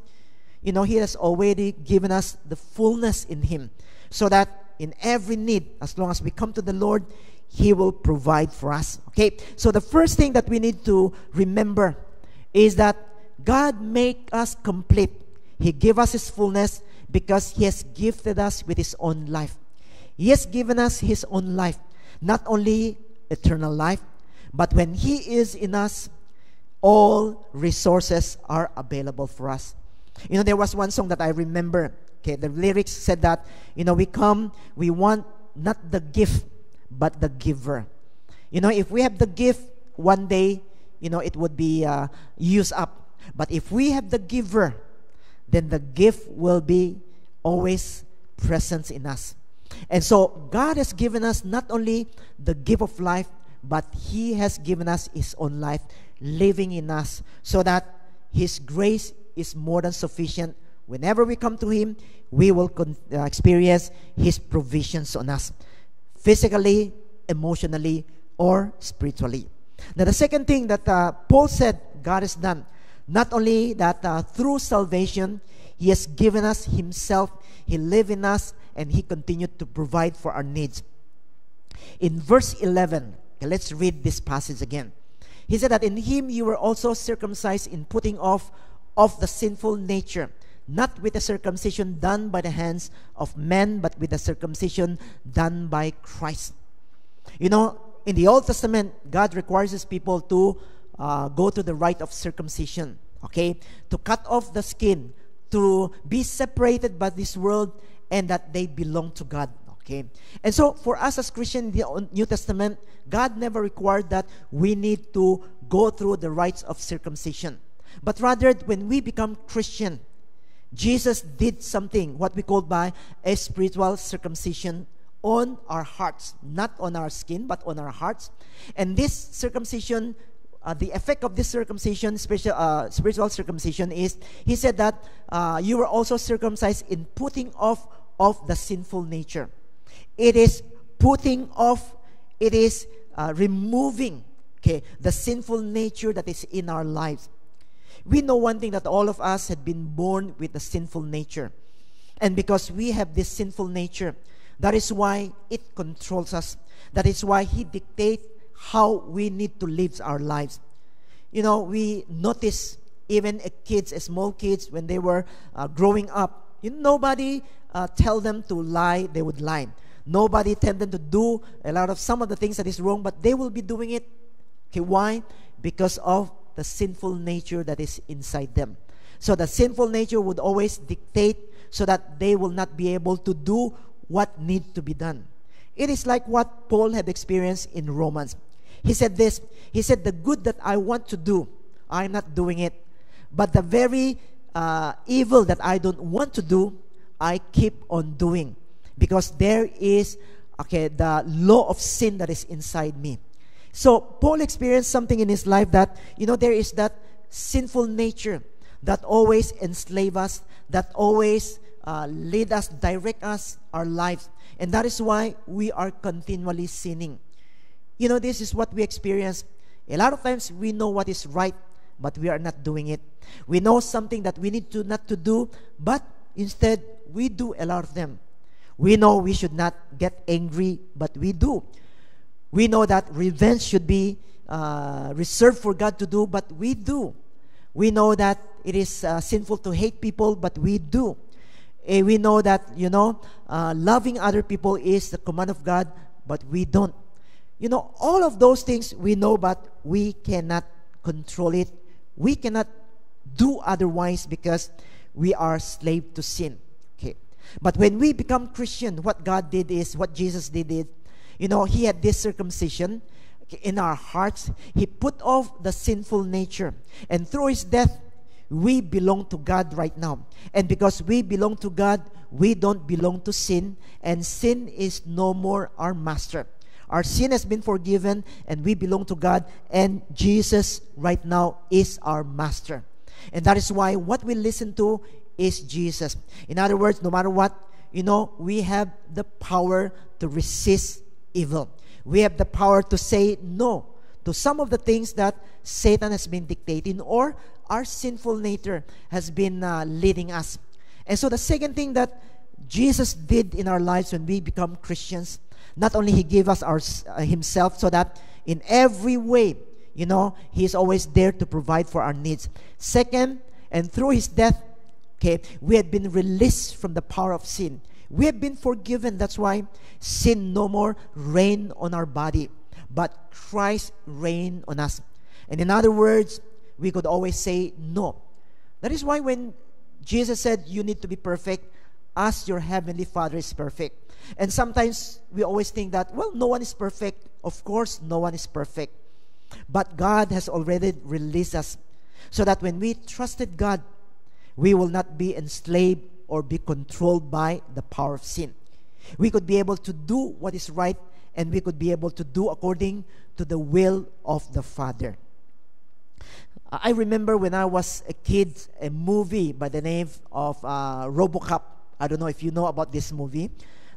you know he has already given us the fullness in him so that in every need as long as we come to the lord he will provide for us okay? So the first thing that we need to remember is that god make us complete. He give us his fullness because he has gifted us with his own life. He has given us his own life not only eternal life but when he is in us all resources are available for us. You know there was one song that i remember okay? The lyrics said that you know we come we want not the gift but the giver you know if we have the gift one day you know it would be uh, used up but if we have the giver then the gift will be always present in us. And so God has given us not only the gift of life, but He has given us His own life living in us so that His grace is more than sufficient. Whenever we come to Him, we will con- uh, experience His provisions on us physically, emotionally, or spiritually. Now, the second thing that uh, Paul said God has done not only that uh, through salvation, He has given us Himself, He lives in us, and He continued to provide for our needs. In verse 11, okay, let's read this passage again. He said that in Him you were also circumcised in putting off of the sinful nature, not with the circumcision done by the hands of men, but with the circumcision done by Christ. You know, in the Old Testament, God requires His people to uh, go to the rite of circumcision, okay? To cut off the skin, to be separated by this world, and that they belong to God, okay? And so, for us as Christians in the New Testament, God never required that we need to go through the rites of circumcision. But rather, when we become Christian, Jesus did something, what we call by a spiritual circumcision on our hearts, not on our skin, but on our hearts. And this circumcision uh, the effect of this circumcision, spiritual, uh, spiritual circumcision, is he said that uh, you were also circumcised in putting off of the sinful nature. It is putting off, it is uh, removing okay, the sinful nature that is in our lives. We know one thing that all of us had been born with a sinful nature. And because we have this sinful nature, that is why it controls us. That is why He dictates how we need to live our lives. You know, we notice even kids, small kids, when they were uh, growing up, you nobody uh, tell them to lie, they would lie. Nobody tell them to do a lot of some of the things that is wrong, but they will be doing it. Okay, why? Because of the sinful nature that is inside them. So the sinful nature would always dictate so that they will not be able to do what need to be done. It is like what Paul had experienced in Romans. He said this He said, The good that I want to do, I'm not doing it. But the very uh, evil that I don't want to do, I keep on doing. Because there is, okay, the law of sin that is inside me. So Paul experienced something in his life that, you know, there is that sinful nature that always enslave us, that always uh, lead us, direct us, our lives. And that is why we are continually sinning. You know, this is what we experience. A lot of times we know what is right, but we are not doing it. We know something that we need to not to do, but instead we do a lot of them. We know we should not get angry, but we do. We know that revenge should be uh, reserved for God to do, but we do. We know that it is uh, sinful to hate people, but we do. Eh, we know that, you know, uh, loving other people is the command of God, but we don't. You know, all of those things we know, but we cannot control it. We cannot do otherwise because we are slave to sin. Okay. But when we become Christian, what God did is, what Jesus did is, you know, He had this circumcision in our hearts. He put off the sinful nature. And through His death, we belong to God right now. And because we belong to God, we don't belong to sin. And sin is no more our master. Our sin has been forgiven, and we belong to God. And Jesus right now is our master. And that is why what we listen to is Jesus. In other words, no matter what, you know, we have the power to resist evil. We have the power to say no to some of the things that Satan has been dictating or our sinful nature has been uh, leading us. And so the second thing that Jesus did in our lives when we become Christians, not only he gave us our, uh, himself so that in every way, you know, he is always there to provide for our needs. Second, and through his death, okay, we had been released from the power of sin. We have been forgiven. That's why sin no more reign on our body, but Christ reign on us. And in other words, we could always say no. That is why when Jesus said you need to be perfect, as your heavenly Father is perfect. And sometimes we always think that, well, no one is perfect. Of course, no one is perfect. But God has already released us so that when we trusted God, we will not be enslaved or be controlled by the power of sin. We could be able to do what is right and we could be able to do according to the will of the Father. I remember when I was a kid, a movie by the name of uh, Robocop. I don't know if you know about this movie.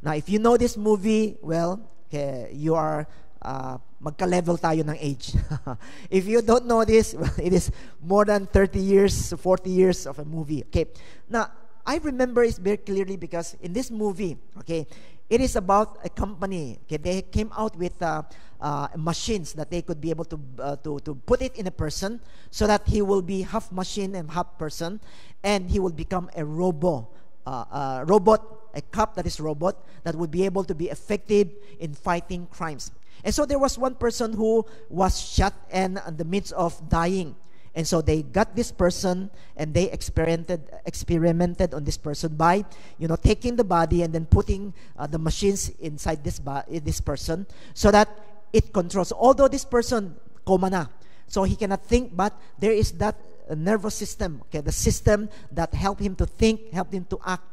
Now, if you know this movie, well, okay, you are uh, magka-level tayo ng age. if you don't know this, well, it is more than 30 years, 40 years of a movie. Okay. Now, I remember it very clearly because in this movie, okay, it is about a company. Okay, they came out with uh, uh, machines that they could be able to, uh, to, to put it in a person so that he will be half machine and half person and he will become a robo, uh, uh, robot, a cop that is robot that would be able to be effective in fighting crimes. And so there was one person who was shot and in the midst of dying. And so they got this person and they experimented experimented on this person by you know taking the body and then putting uh, the machines inside this ba- this person so that it controls. Although this person, coma na, so he cannot think, but there is that nervous system, okay, the system that help him to think, help him to act.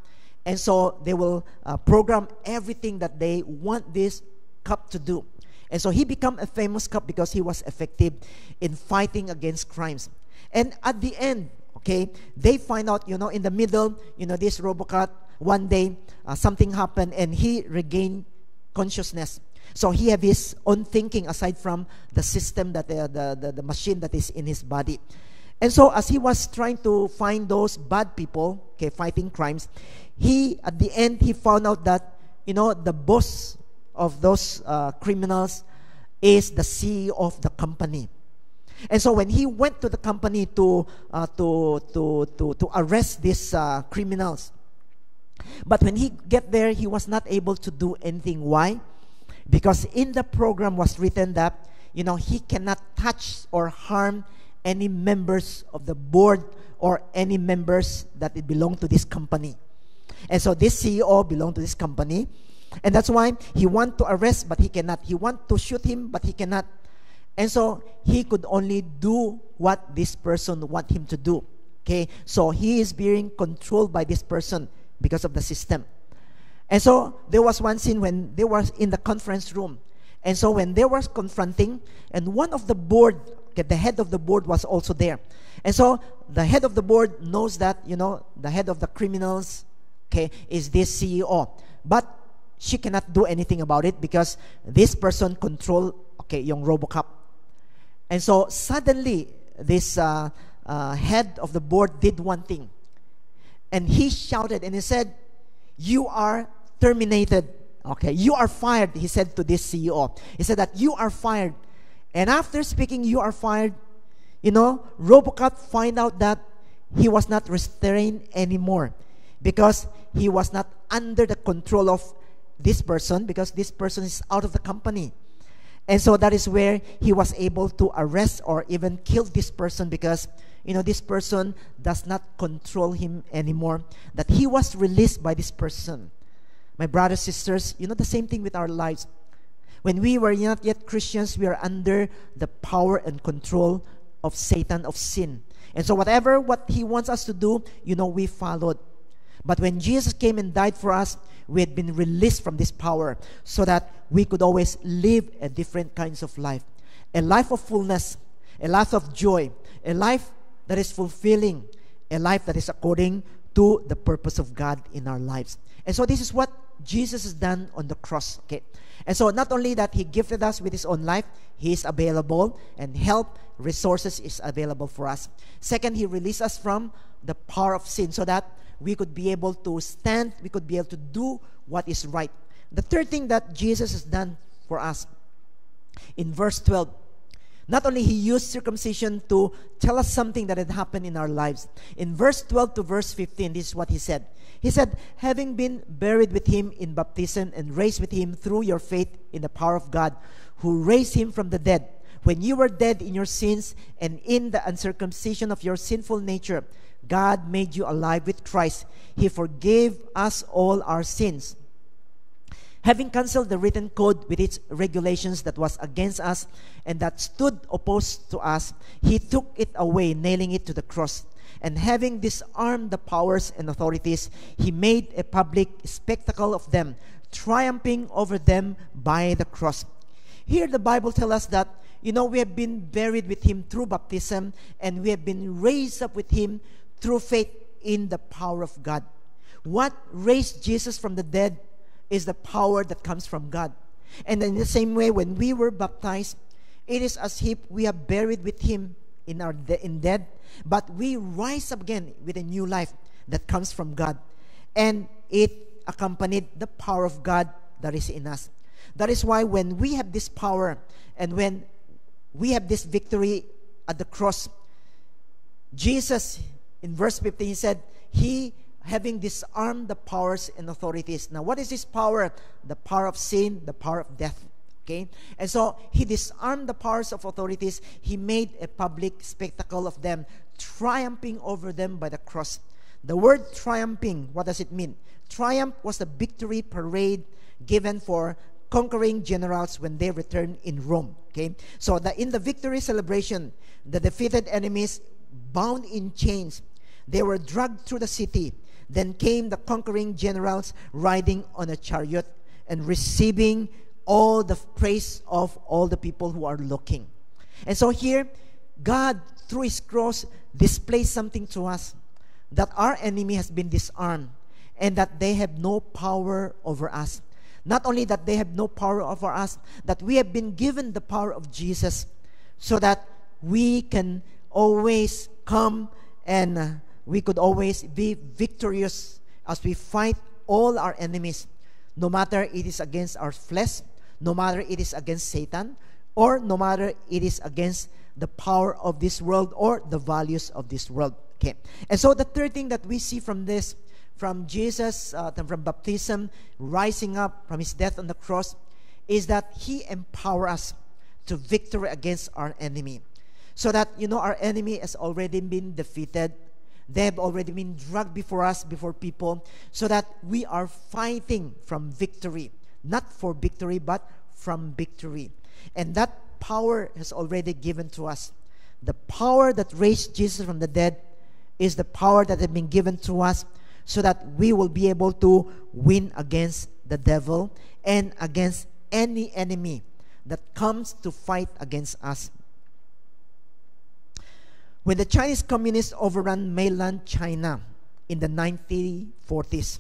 And so they will uh, program everything that they want this cup to do. And so he became a famous cop because he was effective in fighting against crimes. And at the end, okay, they find out, you know, in the middle, you know, this Robocop, one day uh, something happened and he regained consciousness. So he have his own thinking aside from the system that the, the, the, the machine that is in his body. And so as he was trying to find those bad people, okay, fighting crimes, he at the end he found out that you know the boss of those uh, criminals is the CEO of the company. And so when he went to the company to uh, to, to to to arrest these uh, criminals, but when he get there, he was not able to do anything. Why? Because in the program was written that, you know, he cannot touch or harm any members of the board or any members that it belong to this company. And so this CEO belonged to this company. And that's why he want to arrest, but he cannot. He want to shoot him, but he cannot. And so he could only do what this person want him to do. Okay, so he is being controlled by this person because of the system. And so there was one scene when they were in the conference room. And so when they were confronting, and one of the board, okay, the head of the board was also there. And so the head of the board knows that, you know, the head of the criminals, okay, is this CEO. But she cannot do anything about it because this person control, okay, yung Robocop. And so suddenly, this uh, uh, head of the board did one thing. And he shouted and he said, You are terminated. Okay, you are fired, he said to this CEO. He said that you are fired. And after speaking, you are fired, you know, Robocop find out that he was not restrained anymore because he was not under the control of this person because this person is out of the company. And so that is where he was able to arrest or even kill this person because, you know, this person does not control him anymore. That he was released by this person. My brothers, sisters, you know, the same thing with our lives. When we were not yet Christians, we are under the power and control of Satan, of sin. And so, whatever what he wants us to do, you know, we followed. But when Jesus came and died for us, we had been released from this power so that we could always live a different kinds of life. A life of fullness, a life of joy, a life that is fulfilling, a life that is according to the purpose of God in our lives. And so this is what Jesus has done on the cross. Okay. And so not only that he gifted us with his own life, he is available and help, resources is available for us. Second, he released us from the power of sin so that we could be able to stand, we could be able to do what is right. The third thing that Jesus has done for us in verse 12 not only he used circumcision to tell us something that had happened in our lives. In verse 12 to verse 15, this is what he said. He said, Having been buried with him in baptism and raised with him through your faith in the power of God, who raised him from the dead, when you were dead in your sins and in the uncircumcision of your sinful nature, God made you alive with Christ. He forgave us all our sins. Having cancelled the written code with its regulations that was against us and that stood opposed to us, he took it away, nailing it to the cross. And having disarmed the powers and authorities, he made a public spectacle of them, triumphing over them by the cross. Here, the Bible tells us that, you know, we have been buried with him through baptism and we have been raised up with him through faith in the power of God. What raised Jesus from the dead is the power that comes from God. And in the same way, when we were baptized, it is as if we are buried with Him in our de- in dead, but we rise up again with a new life that comes from God, and it accompanied the power of God that is in us. That is why when we have this power and when we have this victory at the cross, Jesus in verse 15 he said, He having disarmed the powers and authorities. Now, what is this power? The power of sin, the power of death. Okay? And so he disarmed the powers of authorities. He made a public spectacle of them, triumphing over them by the cross. The word triumphing, what does it mean? Triumph was the victory parade given for conquering generals when they returned in Rome. Okay? So the, in the victory celebration, the defeated enemies bound in chains, they were dragged through the city then came the conquering generals riding on a chariot and receiving all the praise of all the people who are looking. And so here, God, through His cross, displays something to us that our enemy has been disarmed and that they have no power over us. Not only that they have no power over us, that we have been given the power of Jesus so that we can always come and uh, we could always be victorious as we fight all our enemies, no matter it is against our flesh, no matter it is against Satan, or no matter it is against the power of this world or the values of this world. Okay. And so the third thing that we see from this, from Jesus, uh, from baptism, rising up from his death on the cross, is that he empower us to victory against our enemy. So that, you know, our enemy has already been defeated they have already been dragged before us, before people, so that we are fighting from victory. Not for victory, but from victory. And that power has already given to us. The power that raised Jesus from the dead is the power that has been given to us so that we will be able to win against the devil and against any enemy that comes to fight against us. When the Chinese communists overran mainland China in the 1940s,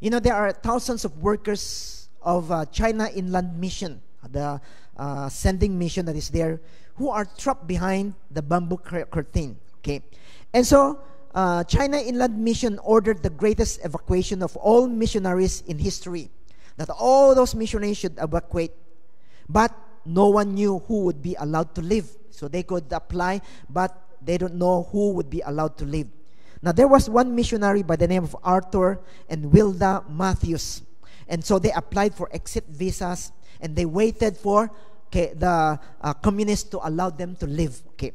you know, there are thousands of workers of uh, China Inland Mission, the uh, sending mission that is there, who are trapped behind the bamboo curtain. Okay, and so uh, China Inland Mission ordered the greatest evacuation of all missionaries in history, that all those missionaries should evacuate. But no one knew who would be allowed to live. So they could apply, but they don't know who would be allowed to live. Now, there was one missionary by the name of Arthur and Wilda Matthews. And so they applied for exit visas and they waited for okay, the uh, communists to allow them to live. Okay.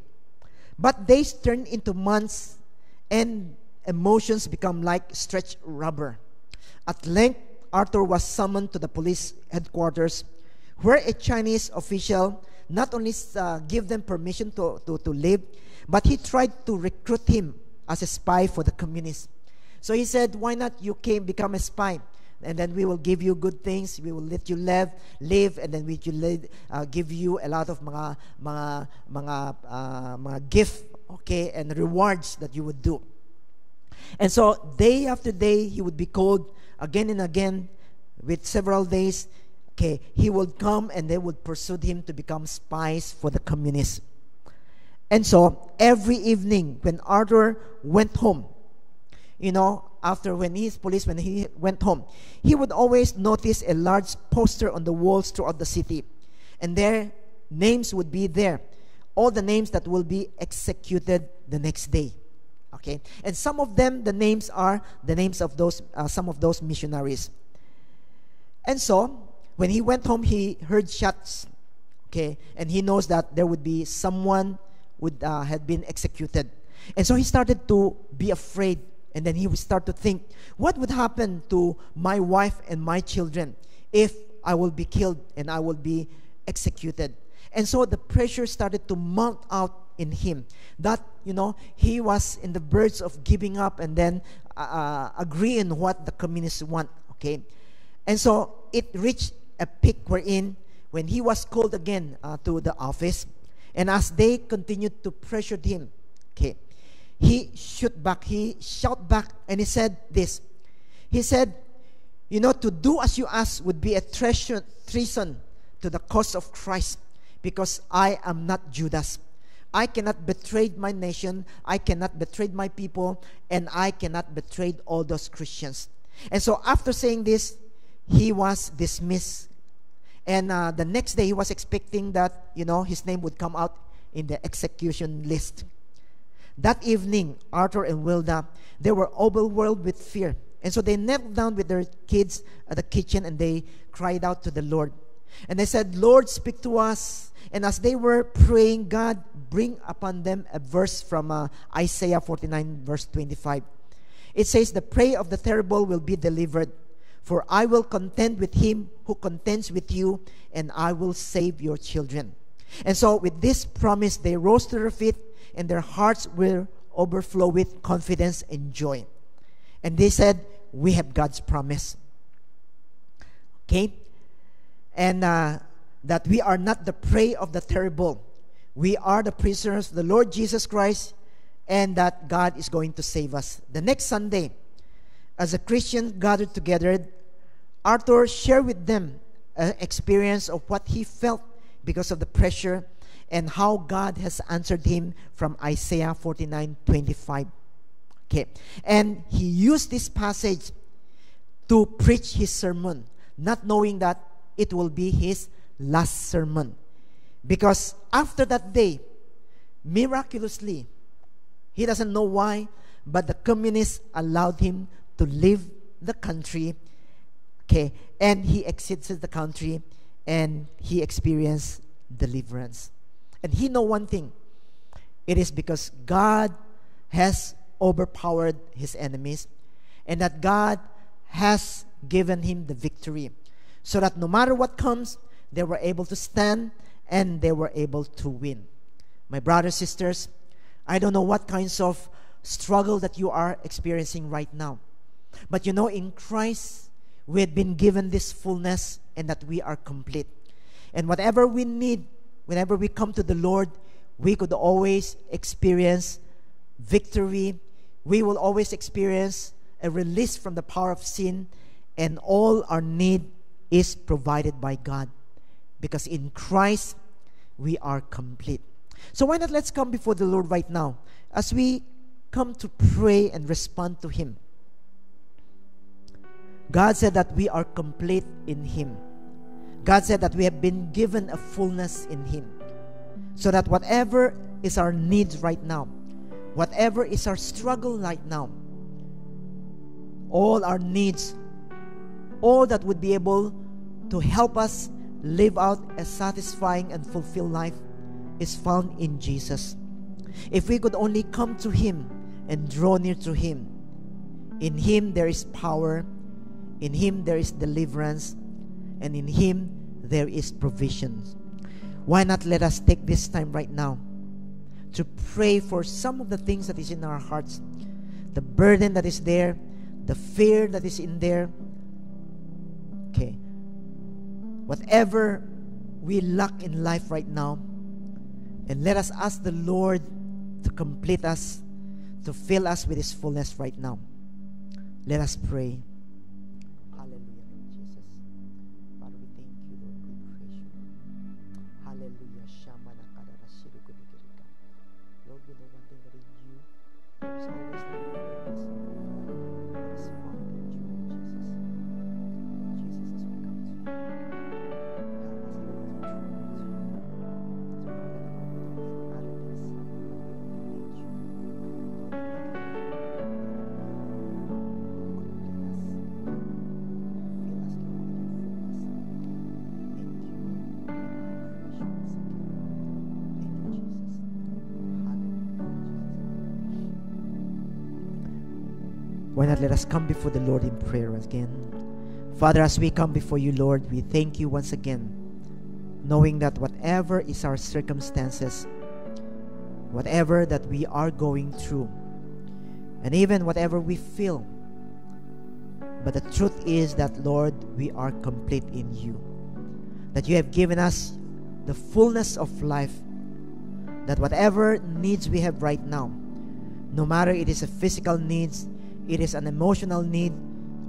But days turned into months and emotions become like stretched rubber. At length, Arthur was summoned to the police headquarters where a Chinese official not only uh, gave them permission to, to, to live, but he tried to recruit him as a spy for the communists. So he said, Why not you came become a spy? And then we will give you good things. We will let you live, live, and then we will uh, give you a lot of mga mga mga uh, mga gift, okay, and rewards that you would do. And so day after day, he would be called again and again, with several days. Okay, he would come and they would pursue him to become spies for the communists. And so every evening when Arthur went home, you know, after when he's police, when he went home, he would always notice a large poster on the walls throughout the city. And their names would be there. All the names that will be executed the next day. Okay? And some of them, the names are the names of those, uh, some of those missionaries. And so, when he went home, he heard shots. Okay? And he knows that there would be someone would uh, had been executed. And so he started to be afraid. And then he would start to think, what would happen to my wife and my children if I will be killed and I will be executed? And so the pressure started to mount out in him that you know he was in the verge of giving up and then uh, uh agreeing what the communists want okay and so it reached a peak wherein when he was called again uh, to the office and as they continued to pressure him, okay, he shoot back, he shout back, and he said this. He said, you know, to do as you ask would be a treason, treason to the cause of Christ because I am not Judas. I cannot betray my nation, I cannot betray my people, and I cannot betray all those Christians. And so after saying this, he was dismissed and uh, the next day, he was expecting that, you know, his name would come out in the execution list. That evening, Arthur and Wilda, they were overwhelmed with fear. And so they knelt down with their kids at the kitchen and they cried out to the Lord. And they said, Lord, speak to us. And as they were praying, God bring upon them a verse from uh, Isaiah 49, verse 25. It says, The prey of the terrible will be delivered for I will contend with him who contends with you, and I will save your children. And so, with this promise, they rose to their feet, and their hearts will overflow with confidence and joy. And they said, We have God's promise. Okay? And uh, that we are not the prey of the terrible. We are the prisoners of the Lord Jesus Christ, and that God is going to save us. The next Sunday, as a Christian gathered together, Arthur shared with them an experience of what he felt because of the pressure and how God has answered him from Isaiah 49 25. Okay. And he used this passage to preach his sermon, not knowing that it will be his last sermon. Because after that day, miraculously, he doesn't know why, but the communists allowed him to leave the country Okay, and he exits the country and he experienced deliverance. And he know one thing. It is because God has overpowered his enemies and that God has given him the victory. So that no matter what comes, they were able to stand and they were able to win. My brothers, sisters, I don't know what kinds of struggle that you are experiencing right now. But you know, in Christ, we had been given this fullness and that we are complete. And whatever we need, whenever we come to the Lord, we could always experience victory. We will always experience a release from the power of sin, and all our need is provided by God. Because in Christ, we are complete. So, why not let's come before the Lord right now as we come to pray and respond to Him. God said that we are complete in Him. God said that we have been given a fullness in Him. So that whatever is our needs right now, whatever is our struggle right now, all our needs, all that would be able to help us live out a satisfying and fulfilled life is found in Jesus. If we could only come to Him and draw near to Him, in Him there is power, in Him there is deliverance, and in Him there is provision. Why not let us take this time right now to pray for some of the things that is in our hearts, the burden that is there, the fear that is in there. Okay. Whatever we lack in life right now, and let us ask the Lord to complete us, to fill us with His fullness right now. Let us pray. Let us come before the Lord in prayer again? Father, as we come before you, Lord, we thank you once again, knowing that whatever is our circumstances, whatever that we are going through, and even whatever we feel, but the truth is that, Lord, we are complete in you. That you have given us the fullness of life. That whatever needs we have right now, no matter it is a physical needs, it is an emotional need,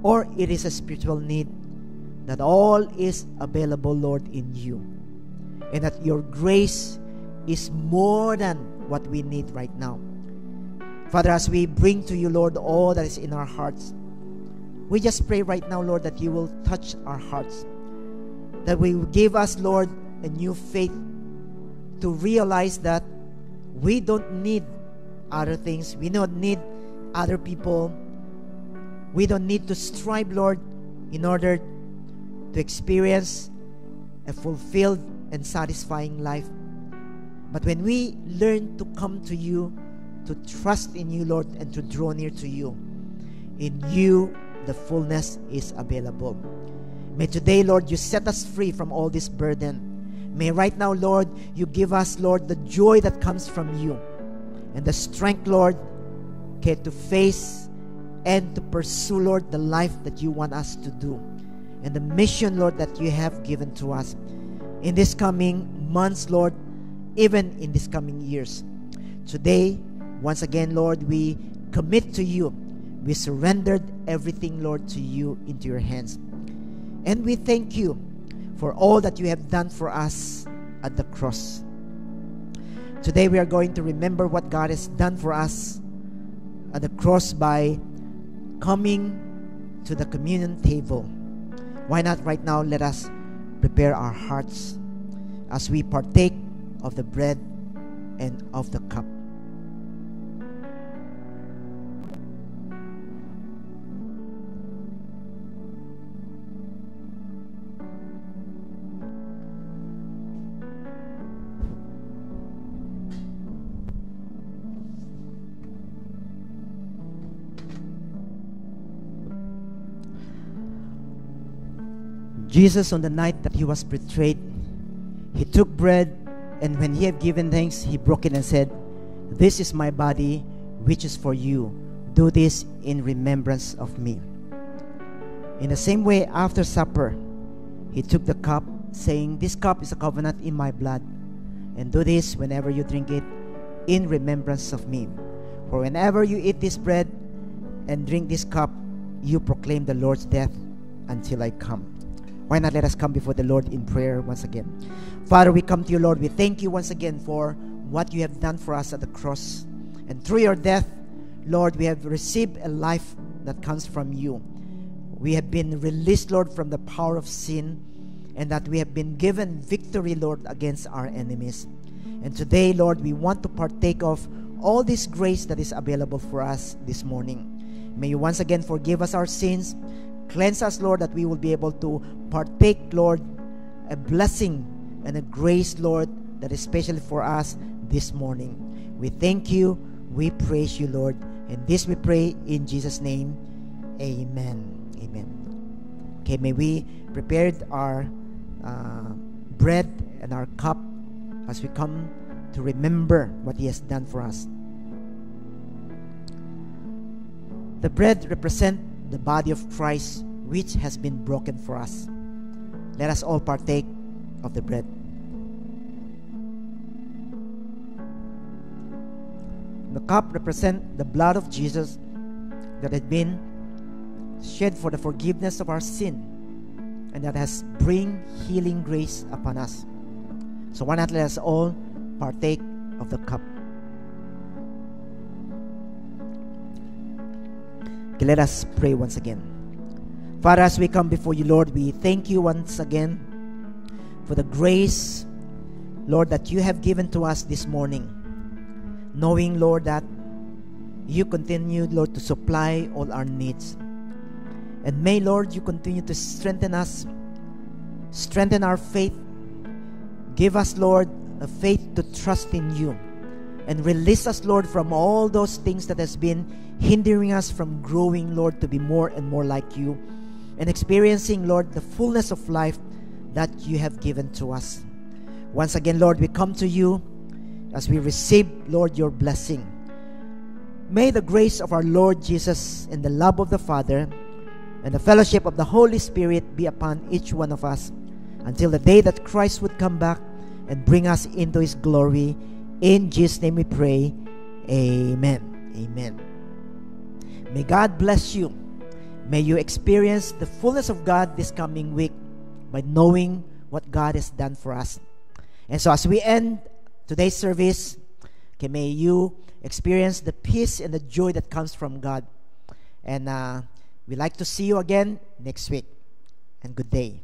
or it is a spiritual need, that all is available, Lord, in you. And that your grace is more than what we need right now. Father, as we bring to you, Lord, all that is in our hearts, we just pray right now, Lord, that you will touch our hearts. That we give us, Lord, a new faith to realize that we don't need other things. We don't need other people. We don't need to strive, Lord, in order to experience a fulfilled and satisfying life. But when we learn to come to you, to trust in you, Lord, and to draw near to you, in you the fullness is available. May today, Lord, you set us free from all this burden. May right now, Lord, you give us, Lord, the joy that comes from you and the strength, Lord, okay, to face and to pursue, Lord, the life that you want us to do and the mission, Lord, that you have given to us in this coming months, Lord, even in this coming years. Today, once again, Lord, we commit to you. We surrendered everything, Lord, to you into your hands. And we thank you for all that you have done for us at the cross. Today, we are going to remember what God has done for us at the cross by coming to the communion table. Why not right now let us prepare our hearts as we partake of the bread and of the cup. Jesus, on the night that he was betrayed, he took bread, and when he had given thanks, he broke it and said, This is my body, which is for you. Do this in remembrance of me. In the same way, after supper, he took the cup, saying, This cup is a covenant in my blood, and do this whenever you drink it in remembrance of me. For whenever you eat this bread and drink this cup, you proclaim the Lord's death until I come. Why not let us come before the Lord in prayer once again? Father, we come to you, Lord. We thank you once again for what you have done for us at the cross. And through your death, Lord, we have received a life that comes from you. We have been released, Lord, from the power of sin. and that we have been given victory, Lord, against our enemies. And today, Lord, we want to partake of all this grace that is available for us this morning. May you once again forgive us our sins. Cleanse us, Lord, that we will be able to partake, Lord, a blessing and a grace, Lord, that is specially for us this morning. We thank you. We praise you, Lord. And this we pray in Jesus' name. Amen. Amen. Okay, may we prepare our uh, bread and our cup as we come to remember what He has done for us. The bread represents the body of Christ, which has been broken for us. Let us all partake of the bread. The cup represents the blood of Jesus that had been shed for the forgiveness of our sin and that has bring healing grace upon us. So why not let us all partake of the cup? Okay, let us pray once again. Father, as we come before you, Lord, we thank you once again for the grace, Lord, that you have given to us this morning. Knowing, Lord, that you continue, Lord, to supply all our needs. And may, Lord, you continue to strengthen us, strengthen our faith. Give us, Lord, a faith to trust in you. And release us, Lord, from all those things that has been hindering us from growing, Lord, to be more and more like you. And experiencing, Lord, the fullness of life that you have given to us. Once again, Lord, we come to you as we receive, Lord, your blessing. May the grace of our Lord Jesus and the love of the Father and the fellowship of the Holy Spirit be upon each one of us until the day that Christ would come back and bring us into his glory. In Jesus' name we pray. Amen. Amen. May God bless you. May you experience the fullness of God this coming week by knowing what God has done for us. And so, as we end today's service, okay, may you experience the peace and the joy that comes from God. And uh, We'd like to see you again next week. And good day.